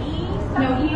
E. No, E